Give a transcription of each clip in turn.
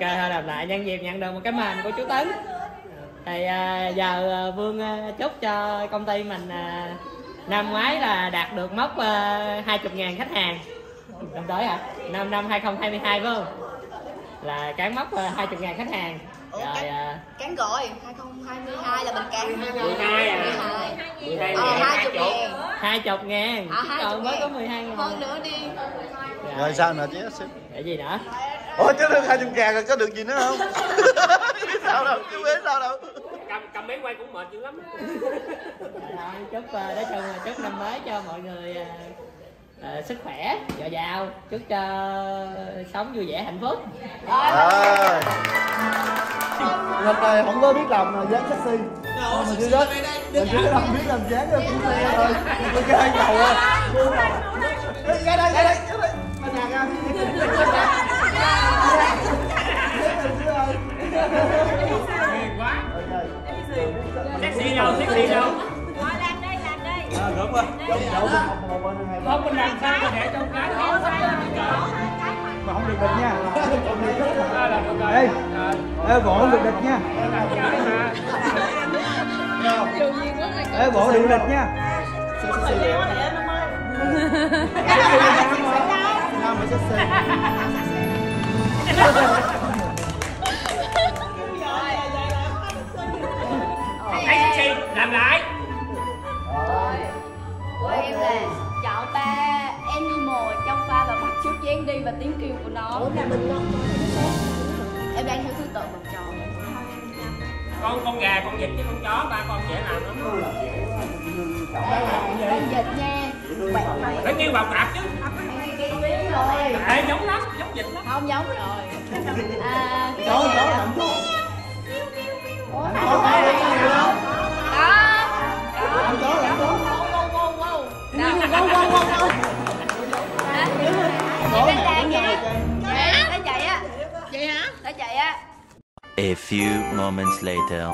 ok thôi làm lại nhân dịp nhận được một cái mền của chú tấn. Thì à, giờ à, vương à, chúc cho công ty mình à, năm ngoái là đạt được mốc à, 20 ngàn khách hàng. Năm tới hả? Năm năm 2022 phải không? Là cán mốc à, 20 ngàn khách hàng. Ủa, rồi cán- à, Cán rồi, 2022 là mình cán 12 à. 12 Ờ, 20 ngàn. 20 ngàn. À, 20 còn mới có ngàn. 12 ngàn. Hơn nữa đi. Rồi. Sao nữa chứ? để gì nữa Ủa chứ được 20 ngàn rồi có được gì nữa không? biết sao đâu, chứ biết sao đâu. cầm cầm máy quay cũng mệt dữ lắm Rồi chúc à, nói chung là chúc năm mới cho mọi người à, à, sức khỏe dồi dào chúc cho sống vui vẻ hạnh phúc Rồi. Lần này không có biết làm là dáng sexy. Mà chưa đó, lần trước không biết làm dáng rồi cũng xe thôi. Tôi chơi đầu rồi. Ra đây, ra đây, ra đây. Mà ra. sexy đâu sexy đâu không mình làm sao mà để trong cái đó mà không được địch nha. Ê ê bộ không được địch nha. Ê đừng địch nha con con gà con vịt với con chó ba con dễ làm lắm. Con vịt nha Bạn mày phải kêu vào cạp chứ. Ê, giống lắm giống vịt lắm. Không giống rồi. À Chó, chó làm chó. Ủa, chó. Đó. Làm. A few moments later.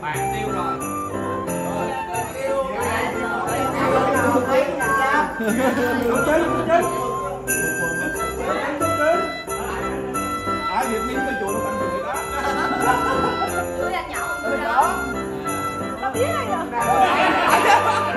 Bạn tiêu rồi ai Việt Minh cái chỗ nó bằng người đó Tôi nhỏ hơn đó sao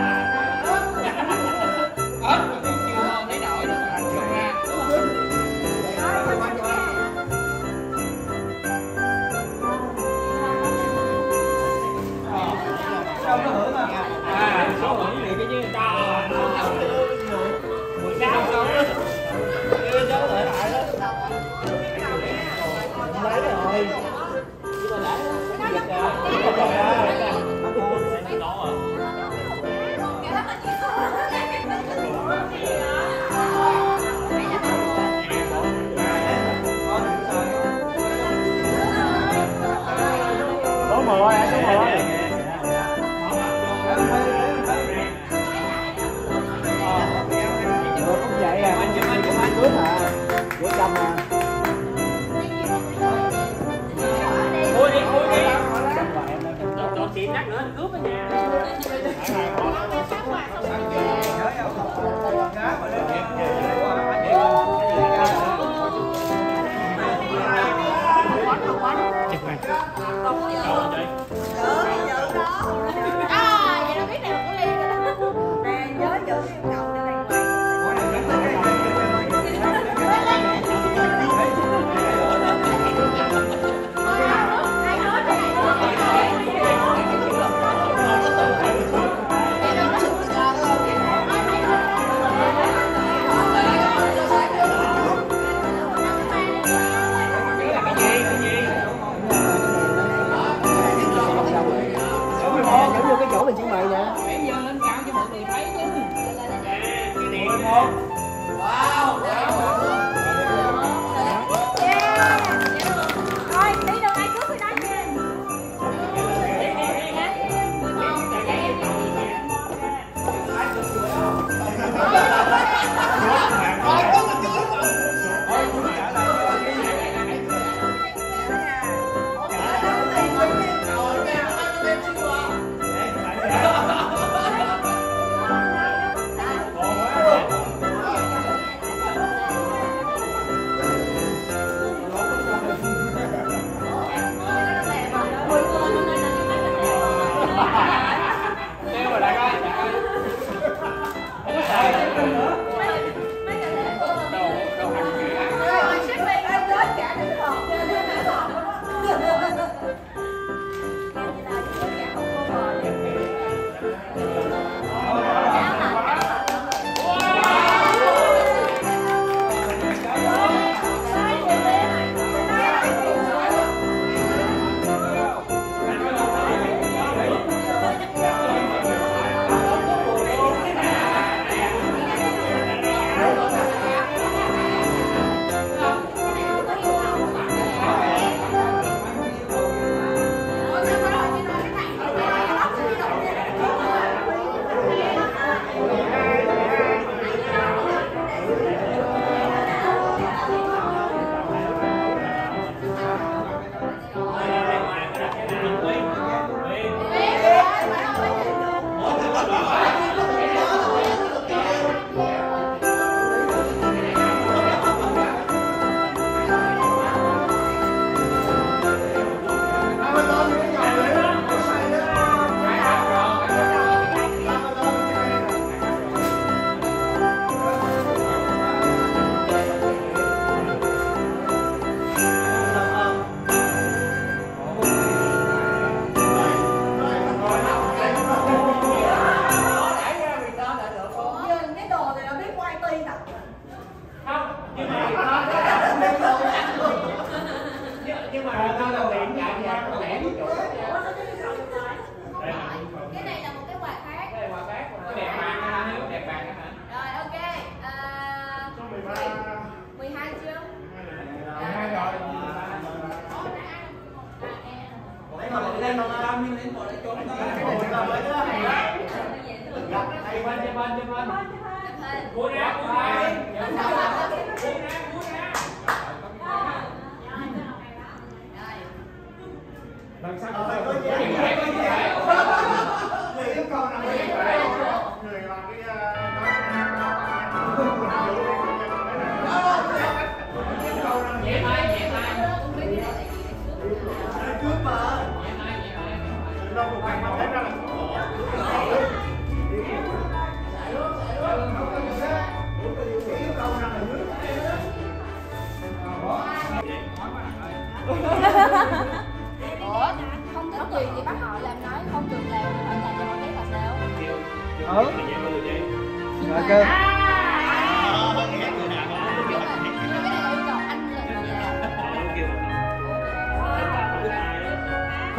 Thanks, oh,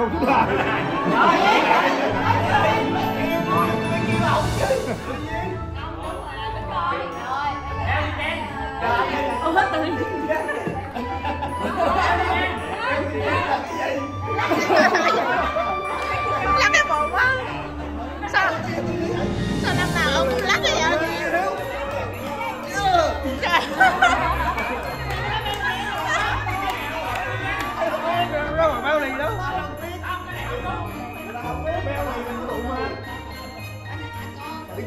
không thích hài Ông hết tay Lắc cái bộ quá Sao Sao năm nào ông cũng lắc vậy Trời đó.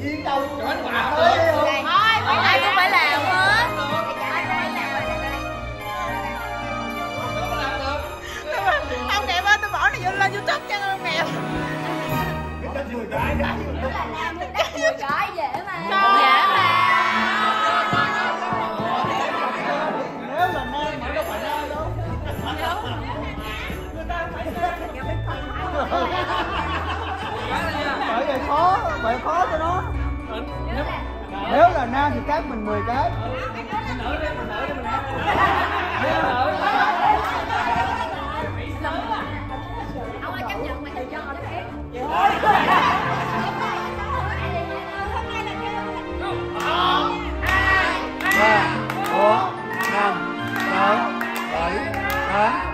tự đâu. Trời ơi, bà ơi. Thôi, phải cũng phải làm. vậy khó cho nó. Nếu là nam thì cát mình 10 cái. Mình thử đi mình thử đi mình Ông ơi chấp nhận mà tự do đó ba, bốn, năm, sáu, bảy, tám.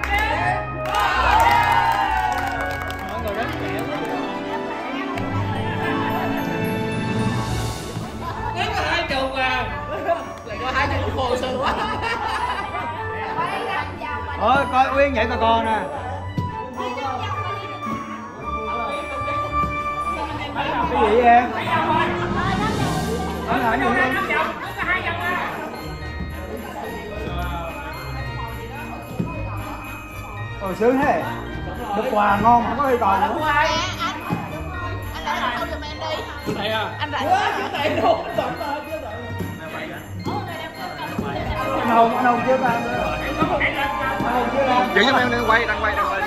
sơ quá ôi coi uyên vậy mà còn nè cái gì em nói lại nhiều em. Ồ sướng thế được quà ngon không có khi còn nữa Anh, anh, lại không giùm em đi Này à Anh rảnh Quá chữ này luôn anh hùng anh hùng chứ ta anh hùng chứ ta vậy giúp em đi quay, đang quay đang quay.